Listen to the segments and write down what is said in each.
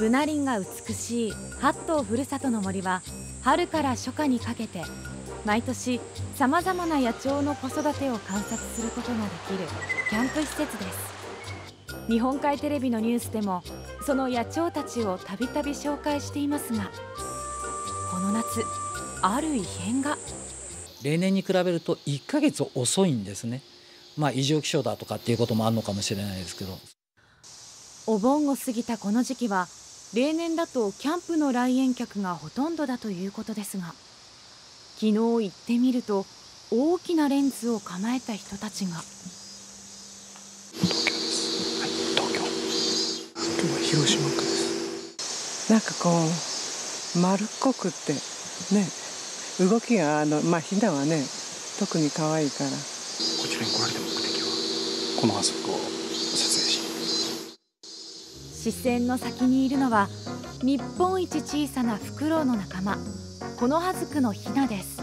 ブナ林が美しい八島ふるさとの森は春から初夏にかけて毎年さまざまな野鳥の子育てを観察することができるキャンプ施設です。日本海テレビのニュースでもその野鳥たちをたびたび紹介していますがこの夏ある異変が。例年に比べると1ヶ月遅いんですね。まあ異常気象だとかっていうこともあるのかもしれないですけど。お盆を過ぎたこの時期は例年だとキャンプの来園客がほとんどだということですが昨日行ってみると大きなレンズを構えた人たちが。東京ですはい東京。今日は広島区です。なんかこう丸っこくってね動きがあのまあひなはね特に可愛いから。こちらに来られた目的は。この発足を。撮影し視線の先にいるのは日本一小さなフクロウの仲間コノハズクのヒナです。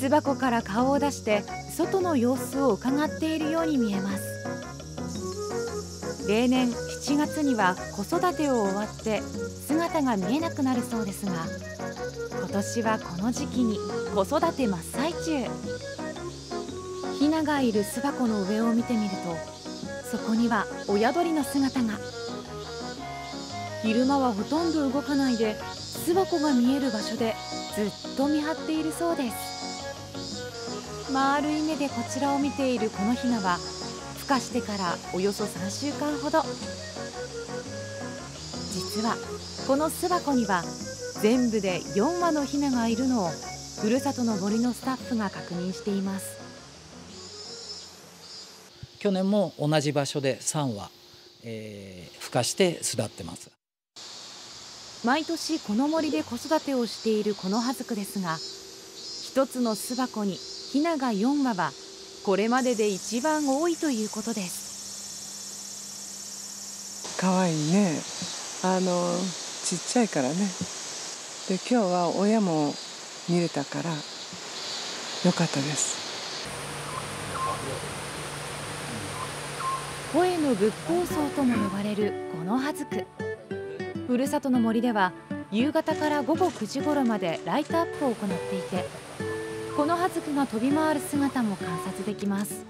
巣箱から顔を出して外の様子を伺っているように見えます。例年7月には子育てを終わって姿が見えなくなるそうですが今年はこの時期に子育て真っ最中。ヒナがいる巣箱の上を見てみるとそこには親鳥の姿が。昼間はほとんど動かないで巣箱が見える場所でずっと見張っているそうです。丸い目でこちらを見ているこのヒナは孵化してからおよそ3週間ほど。実はこの巣箱には全部で4羽のヒナがいるのをふるさとの森のスタッフが確認しています。去年も同じ場所で3羽、えー、孵化して巣立ってます。毎年この森で子育てをしているこの葉族ですが一つの巣箱にヒナが4羽はこれまでで一番多いということです。可愛いね。あのちっちゃいからね。で今日は親も見れたからよかったです。声の仏法僧とも呼ばれるこの葉族ふるさとの森では夕方から午後9時頃までライトアップを行っていてこの葉族が飛び回る姿も観察できます。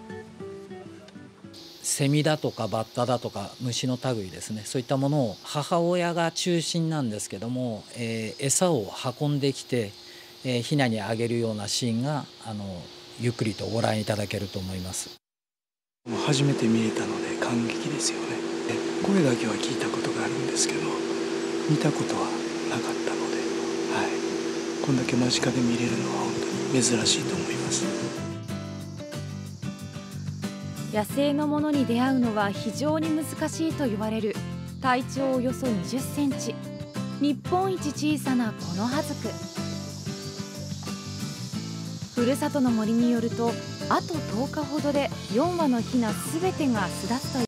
セミだとかバッタだとか虫の類ですねそういったものを母親が中心なんですけども、えー、餌を運んできて、えー、ヒナにあげるようなシーンがあのゆっくりとご覧いただけると思います。初めて見れたので感激ですよね。声だけは聞いたことがあるんですけど見たことはなかったので、はい、こんだけ間近で見れるのは本当に珍しいと思います。野生のものに出会うのは非常に難しいと言われる体長およそ20センチ。日本一小さなこの葉族ふるさとの森によるとあと10日ほどで4羽のヒナ全てが巣立つという。